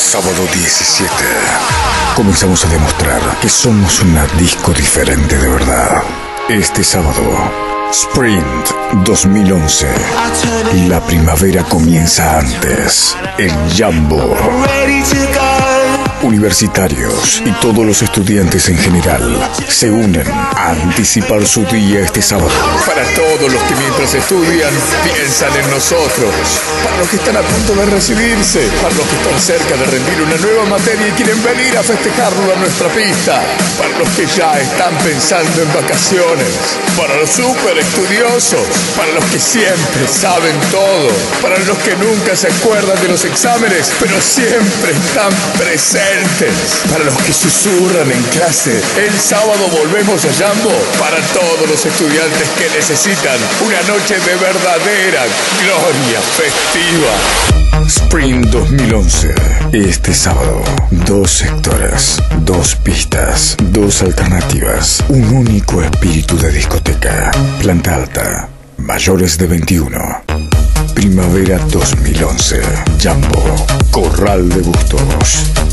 Sábado 17. Comenzamos a demostrar que somos una disco diferente de verdad. Este sábado, Sprint 2011. La primavera comienza antes. El Jambo. Universitarios y todos los estudiantes en general se unen a anticipar su día este sábado. Para todos los que mientras estudian piensan en nosotros. Para los que están a punto de recibirse. Para los que están cerca de rendir una nueva materia y quieren venir a festejarlo a nuestra pista. Los que ya están pensando en vacaciones. Para los super estudiosos. Para los que siempre saben todo. Para los que nunca se acuerdan de los exámenes, pero siempre están presentes para los que susurran en clase, el sábado volvemos a Jambo. Para todos los estudiantes que necesitan una noche de verdadera gloria festiva. Spring 2011. Este sábado, dos sectores, dos pistas, dos alternativas, un único espíritu de discoteca. Planta alta, mayores de 21. Primavera 2011. Jambo. Corral de Bustos.